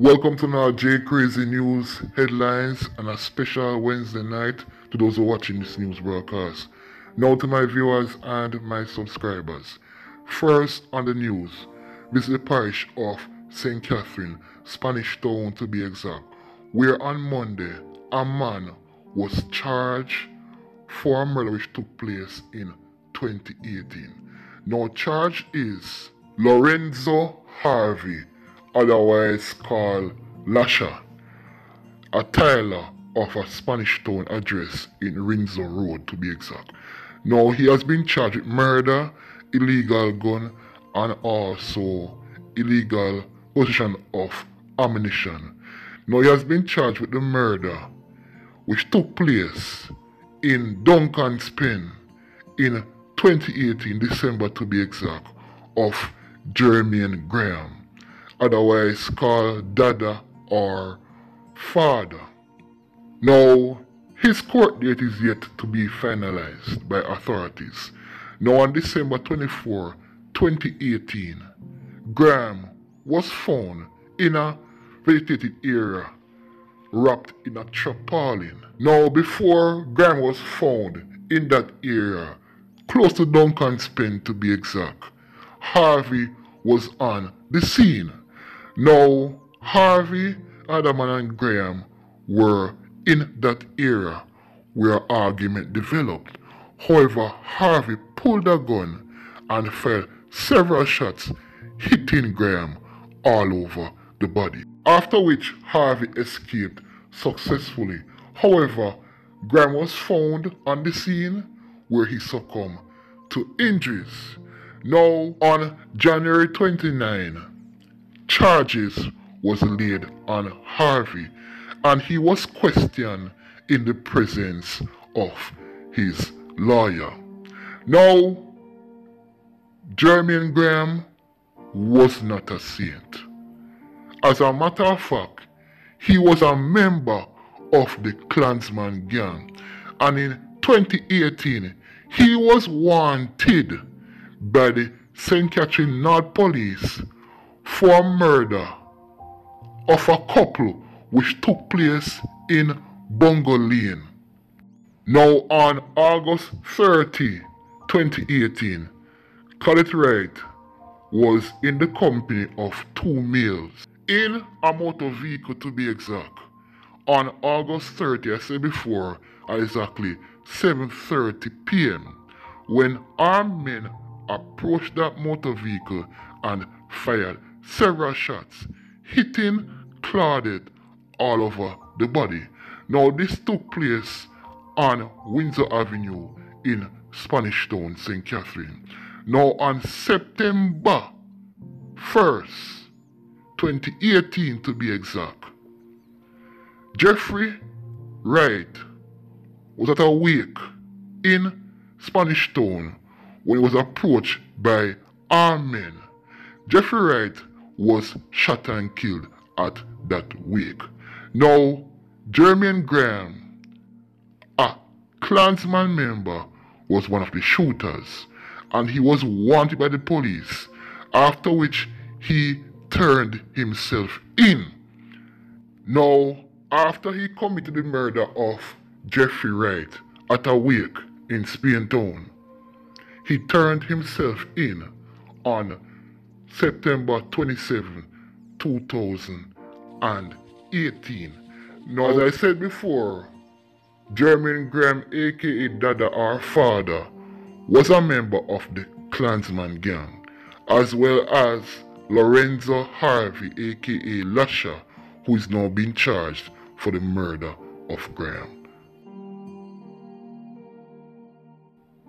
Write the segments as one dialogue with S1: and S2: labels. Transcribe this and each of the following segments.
S1: Welcome to our J Crazy News headlines and a special Wednesday night to those who are watching this news broadcast. Now to my viewers and my subscribers. First on the news, visit the parish of St. Catherine, Spanish Town to be exact, where on Monday a man was charged for a murder which took place in 2018. Now charge is Lorenzo Harvey otherwise called Lasha, a tiler of a Spanish town address in Windsor Road to be exact. Now he has been charged with murder, illegal gun, and also illegal possession of ammunition. Now he has been charged with the murder which took place in Duncan's Pen in 2018, December to be exact, of Jermaine Graham otherwise called Dada or Father. Now, his court date is yet to be finalized by authorities. Now, on December 24, 2018, Graham was found in a vegetated area wrapped in a tarpaulin. Now, before Graham was found in that area, close to Duncan's Pen to be exact, Harvey was on the scene. Now, Harvey, Adaman, and Graham were in that era where argument developed. However, Harvey pulled a gun and fired several shots, hitting Graham all over the body. After which, Harvey escaped successfully. However, Graham was found on the scene where he succumbed to injuries. Now, on January 29, charges was laid on Harvey and he was questioned in the presence of his lawyer. Now, Jermaine Graham was not a saint. As a matter of fact, he was a member of the Klansman gang and in 2018 he was wanted by the St. Catherine North Police for murder of a couple which took place in Bungo Lane. Now on August 30, 2018, Colette Wright was in the company of two males in a motor vehicle to be exact. On August 30, I said before, at exactly 7.30 p.m. when armed men approached that motor vehicle and fired several shots, hitting Claudette all over the body. Now, this took place on Windsor Avenue in Spanish Town, St. Catherine. Now, on September 1st, 2018 to be exact, Jeffrey Wright was at a wake in Spanish Town when he was approached by armed men. Jeffrey Wright was shot and killed at that wake. Now, Jermaine Graham, a Klansman member, was one of the shooters and he was wanted by the police, after which he turned himself in. Now, after he committed the murder of Jeffrey Wright at a wake in Spain Town, he turned himself in on September 27, 2018. Now, as I said before, Jermaine Graham, aka Dada, our father, was a member of the Klansman gang, as well as Lorenzo Harvey, aka Lasha, who is now being charged for the murder of Graham.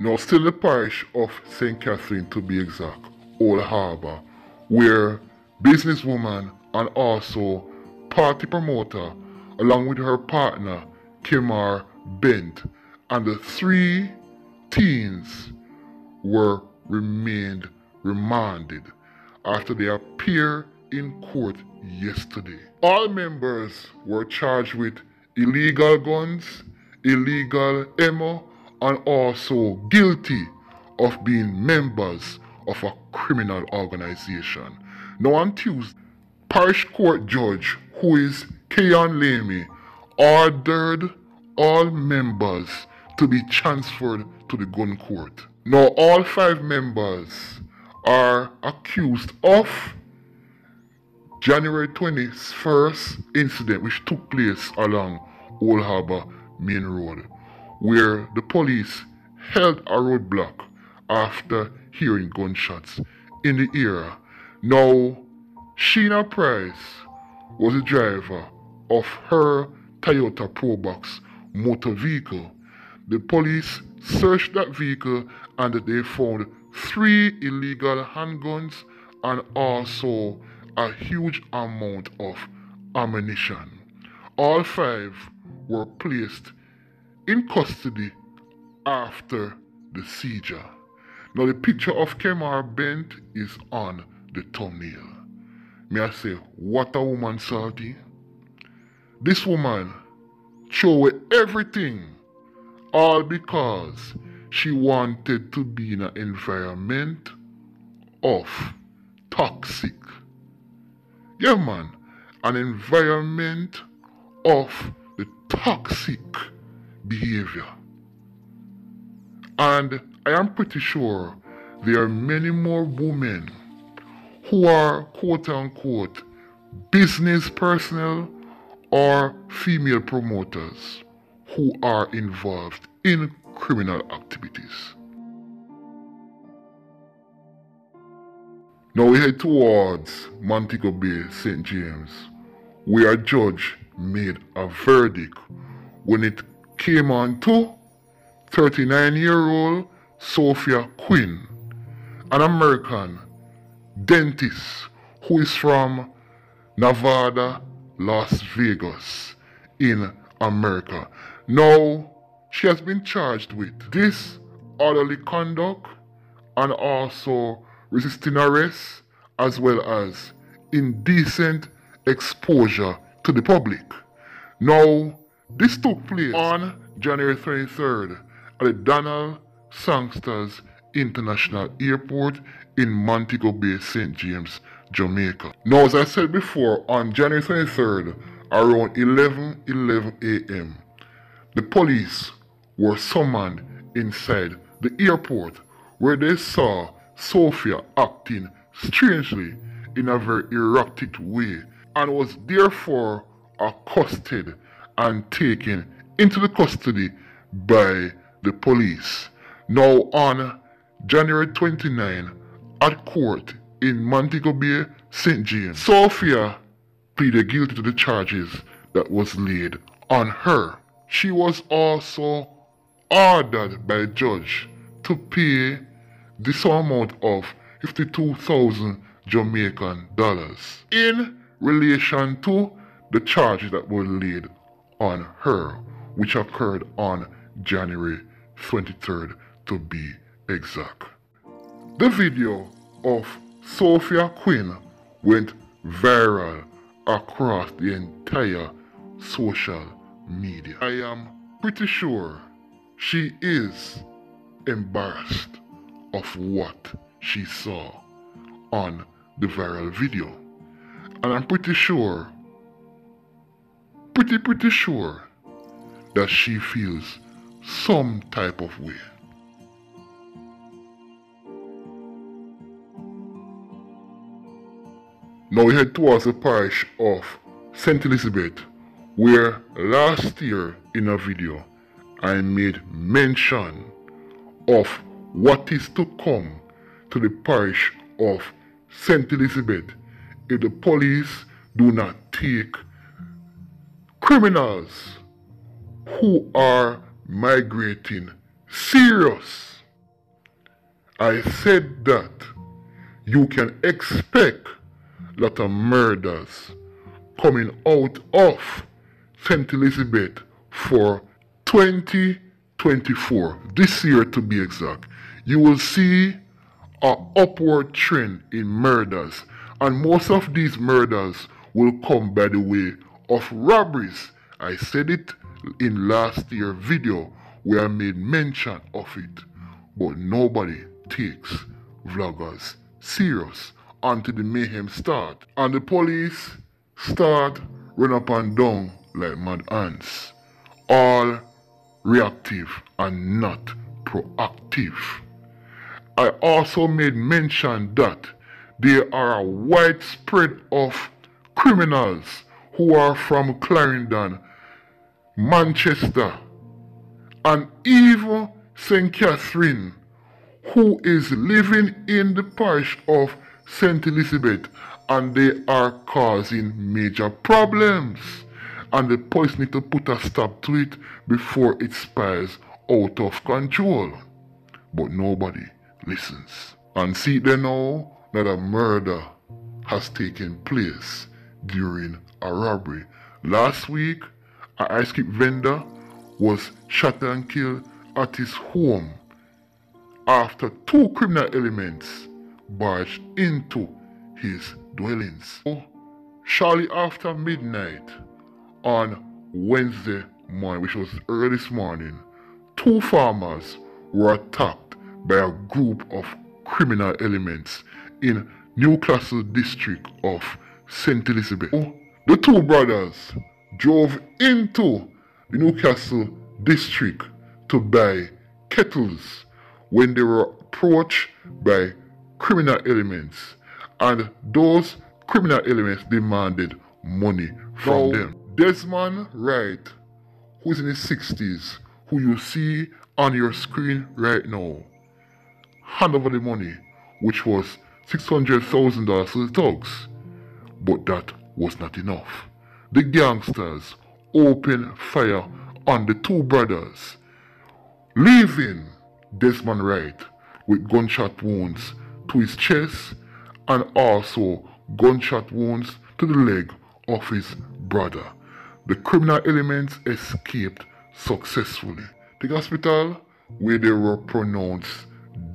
S1: Now, still the parish of St. Catherine to be exact, Old Harbour, where businesswoman and also party promoter, along with her partner, Kemar Bent, and the three teens were remained remanded after they appeared in court yesterday. All members were charged with illegal guns, illegal ammo, and also guilty of being members of a criminal organization. Now on Tuesday, parish court judge, who is Keyon Lamy, ordered all members to be transferred to the gun court. Now, all five members are accused of January 21st incident which took place along Old Harbour Main Road, where the police held a roadblock after hearing gunshots in the area. Now, Sheena Price was the driver of her Toyota Probox motor vehicle. The police searched that vehicle and they found three illegal handguns and also a huge amount of ammunition. All five were placed in custody after the seizure. Now the picture of Kemar Bent is on the thumbnail. May I say, what a woman, Salty. This woman away everything, all because she wanted to be in an environment of toxic. Yeah, man, an environment of the toxic behavior. And I am pretty sure there are many more women who are quote unquote business personnel or female promoters who are involved in criminal activities. Now we head towards Montego Bay, St. James, where a judge made a verdict when it came on to 39 year old Sophia Quinn, an American dentist who is from Nevada, Las Vegas in America. Now, she has been charged with disorderly conduct and also resisting arrest as well as indecent exposure to the public. Now, this took place on January 23rd at the Donald Sangsters International Airport in Montego Bay, St. James, Jamaica. Now, as I said before, on January 23rd, around 11 11 a.m., the police were summoned inside the airport where they saw Sophia acting strangely in a very erratic way and was therefore accosted and taken into the custody by the police. Now on January 29 at court in Montego Bay, St. James, Sophia pleaded guilty to the charges that was laid on her. She was also ordered by a judge to pay this amount of 52,000 Jamaican dollars in relation to the charges that were laid on her, which occurred on January 23rd to be exact. The video of Sophia Quinn went viral across the entire social media. I am pretty sure she is embarrassed of what she saw on the viral video. And I'm pretty sure, pretty, pretty sure that she feels some type of way. Now we head towards the parish of St. Elizabeth, where last year in a video I made mention of what is to come to the parish of St. Elizabeth if the police do not take criminals who are migrating serious. I said that you can expect lot of murders coming out of St. Elizabeth for 2024, this year to be exact. You will see an upward trend in murders, and most of these murders will come by the way of robberies. I said it in last year video where I made mention of it, but nobody takes vloggers serious until the mayhem start. And the police start run up and down like mad ants. All reactive and not proactive. I also made mention that there are a widespread of criminals who are from Clarendon, Manchester, and even St. Catherine, who is living in the parish of St. Elizabeth, and they are causing major problems. And the police need to put a stop to it before it spirals out of control. But nobody listens. And see they know that a murder has taken place during a robbery. Last week, an ice cream vendor was shot and killed at his home after two criminal elements barged into his dwellings. Shortly after midnight on Wednesday morning, which was early this morning, two farmers were attacked by a group of criminal elements in Newcastle district of St. Elizabeth. The two brothers drove into the Newcastle district to buy kettles when they were approached by criminal elements and those criminal elements demanded money from them. Desmond Wright, who's in his 60s, who you see on your screen right now, hand over the money, which was $600,000 to the thugs. But that was not enough. The gangsters opened fire on the two brothers, leaving Desmond Wright with gunshot wounds to his chest and also gunshot wounds to the leg of his brother. The criminal elements escaped successfully. The hospital where they were pronounced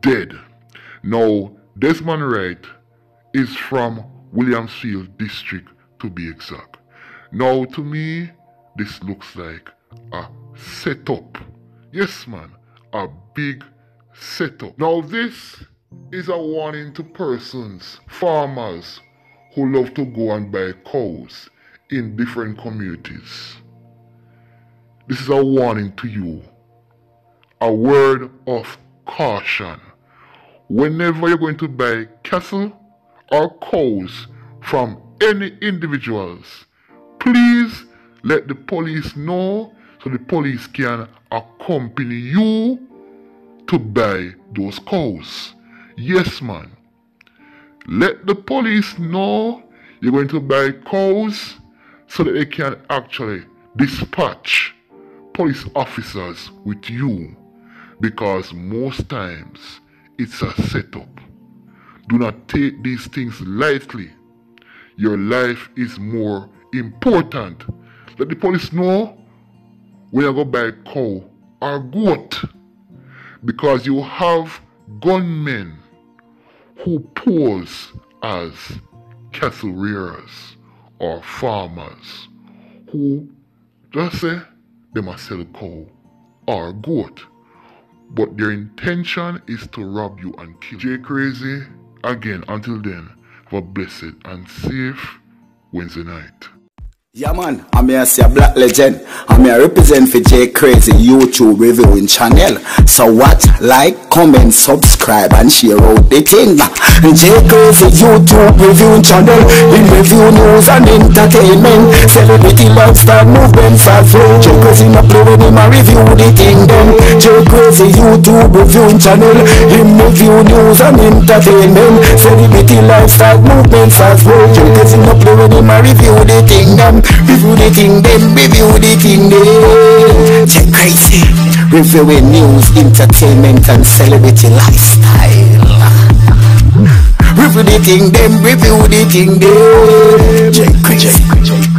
S1: dead. Now, Desmond Wright is from Williamsfield district to be exact. Now, to me, this looks like a setup. Yes, man, a big setup. Now, this is a warning to persons, farmers who love to go and buy cows in different communities. This is a warning to you, a word of caution. Whenever you're going to buy cattle or cows from any individuals, please let the police know so the police can accompany you to buy those cows. Yes, man. Let the police know you're going to buy cows so that they can actually dispatch police officers with you because most times it's a setup. Do not take these things lightly. Your life is more important. Let the police know when you go buy cow or goat because you have gunmen who pose as rearers or farmers who just say they must sell cow or goat. But their intention is to rob you and kill. J Crazy, again, until then, have a blessed and safe Wednesday night.
S2: Yeah man, I'm here see a black legend. I'm here represent for J Crazy YouTube reviewing channel. So watch, like, comment, subscribe and share out the thing. J Crazy YouTube reviewing channel. In review news and entertainment. Celebrity lifestyle movement fast flow. J Crazy not play with him and review the thing then. J Crazy YouTube reviewing channel. In review news and entertainment. Celebrity lifestyle movement fast flow. J Crazy not play with him and review the thing then. Review the thing then, review the thing then eh. Check crazy Reviewing news, entertainment and celebrity lifestyle. Review the thing then, review the thing then Check